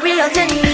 real than